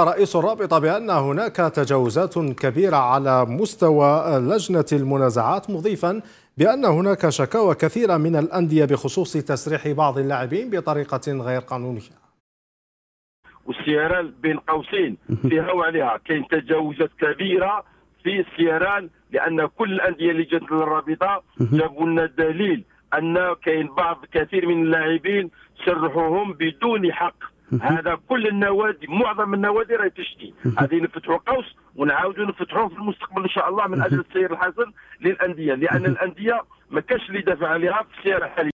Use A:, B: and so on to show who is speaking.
A: رئيس الرابطة بأن هناك تجاوزات كبيرة على مستوى لجنة المنازعات مضيفا بأن هناك شكاوى كثيرة من الأندية بخصوص تسريح بعض اللاعبين بطريقة غير قانونية.
B: والسيران بين قوسين فيها وعليها. كاين تجاوزات كبيرة في السيران لأن كل الأندية اللي جات للرابطة جابوا لنا دليل أن كاين بعض كثير من اللاعبين سرحوهم بدون حق. هذا كل النوادي معظم النوادي راهي تشتي. هذه نفتحوا قوس ونعاودوا نفتحوه في المستقبل إن شاء الله من أجل السير الحسن للأندية لأن الأندية ما كاش اللي دافع عليها في السير الحالي